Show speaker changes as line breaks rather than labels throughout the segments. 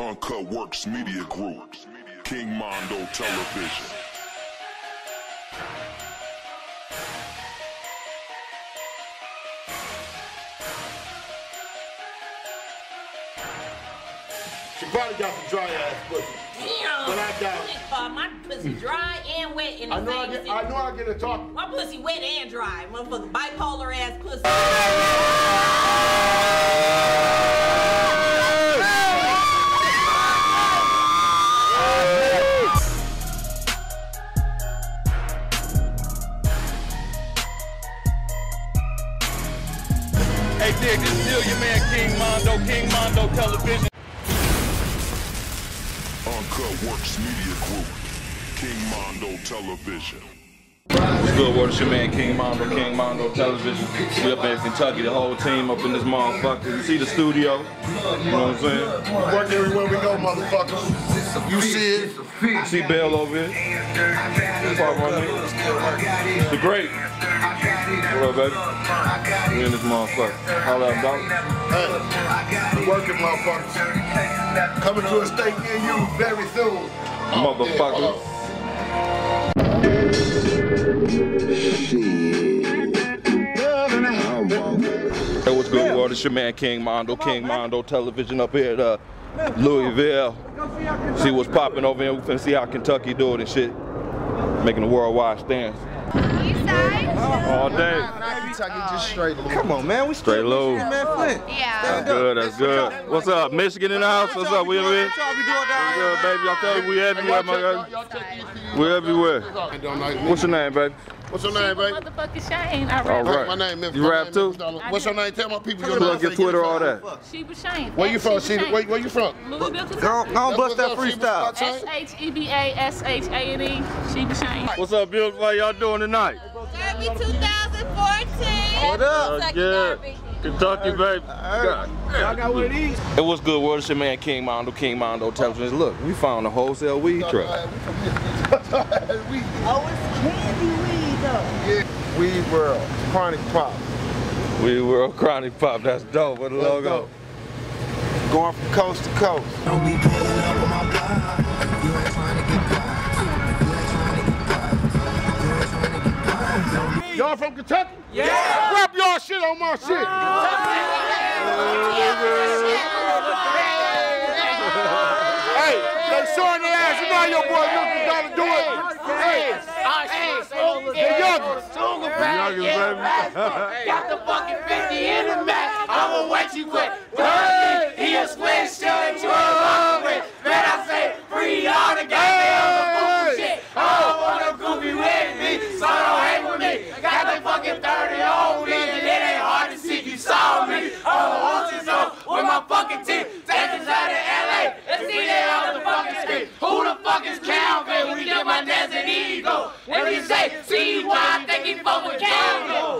Uncut Works Media Group, King Mondo Television.
She probably got some dry ass pussy.
Damn.
But I doubt it.
Uh, my pussy dry and wet in the
I know I get. I know I get a talk.
My pussy wet and dry. Motherfucker, bipolar ass pussy.
King Mondo Television.
Uncut Works Media Group, King Mondo Television.
What's good, word? It's your man King Mondo, King Mondo Television. We up in Kentucky, the whole team up in this motherfucker. You see the studio? You know what I'm saying?
Work everywhere we go, motherfuckers. You see it.
You see Bell over here? Part of our nigga. The great. What up, baby? We in this motherfucker. Holla out, dog.
Hey, we working, motherfuckers. Coming to a state near you very soon.
Motherfucker. Hey, what's good, world? It's your man King Mondo, King Mondo Television up here at uh, Louisville. See what's popping over here. We finna see how Kentucky do it and shit. Making a worldwide stance. All day.
Come on, man. We
Straight low.
man, Flint.
Yeah.
That's good, that's good. What's up? Michigan in the house? What's up? We over here?
What y'all be doing down
What's good, baby? I tell you, we everywhere, my guy. We everywhere. What's your name, baby?
What's your name, baby?
Motherfucking Shane. I rap.
right.
My name is.
You
My
rap
name
too?
What's your name? Tell my people your
Plug
name.
your Twitter, all that.
Sheba Shane.
Where you from? See,
Sheba
where,
Shane.
where you from?
Louisville, Kentucky.
Go, go on, bust that freestyle.
Sheba?
S H E B A S H A N E. Sheba Shane.
What's up, beautiful? How y'all doing tonight?
Derby 2014.
What up?
That's good. Kentucky, baby. God.
Y'all got one of these?
Hey, what's good, world? It's your man King Mondo, King Mondo Television. Look, we found a wholesale weed truck.
Oh, it's candy weed though. Yeah. Weed World, Chronic Pop.
We were chronic pop. That's dope. What the logo?
Going from coast to coast.
Y'all from Kentucky? Yeah. Rap y'all shit on my shit. Hey, they showing their ass. You know your boy Luke gotta do it. Hey. Youngest,
baby.
Got the fucking 50 in the mat. I'ma wet you quick. He a square shirt, you a hungry. Man, I say, free all the goddamn goofy shit. I don't want no goofy with me, so don't hang with me. Got the fucking 30 on me, and it ain't hard to see. You saw me on the horses on with my fucking team. Texas out of LA, let's see that on the fucking street. Who the fuck is Calvin? We get my desert eagle. And he say, see why I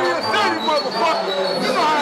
give me a 30, motherfucker. You know how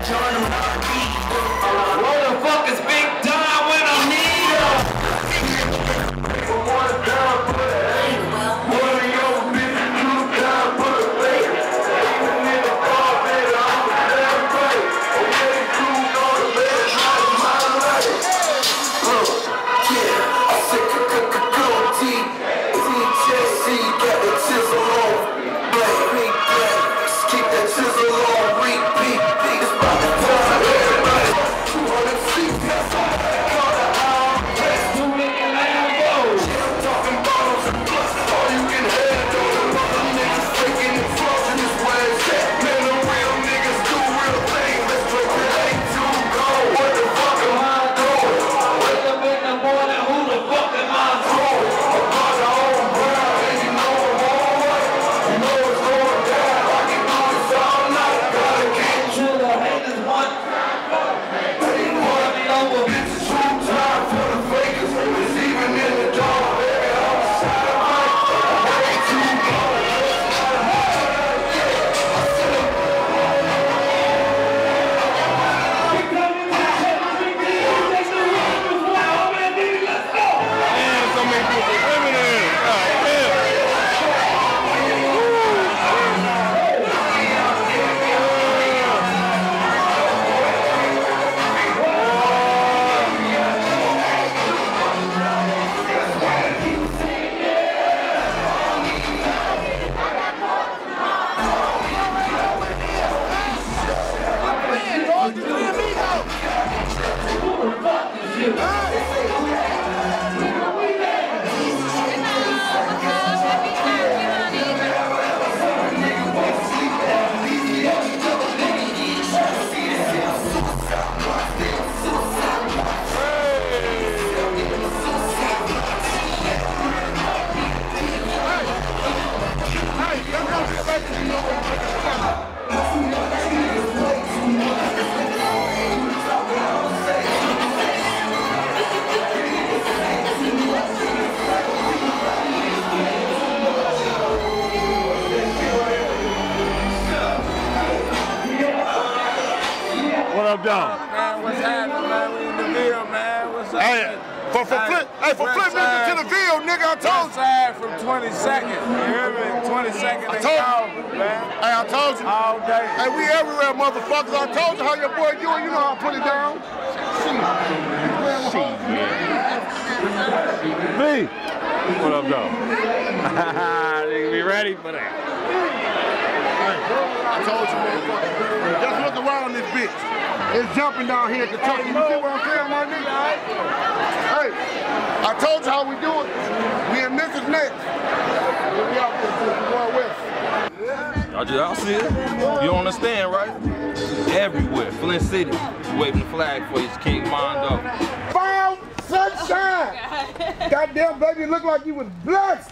Where
What up, dog?
Man, what's happening, man? We in the Ville, man. What's up?
Hey, for, for flip, hey, for flip music to the field, nigga, I told you.
Outside from 22nd. You hear me? 22nd
I told you.
Man.
Hey, I told you.
All day.
Hey, we everywhere, motherfuckers. I told you how your boy doing. You know how I put it down.
B. What up, dog? Nigga, be ready for that.
I told you, man. Just look around this bitch. It's jumping down here in Kentucky. You see what I'm saying, my nigga? Hey, I told you how we do it. We in Memphis next. We out there going west.
Y'all just y'all see it? You don't understand, right? Everywhere. Flint City. Waving the flag for you. It's King Mondo.
Found sunshine. Goddamn, baby, it looked like you was blessed.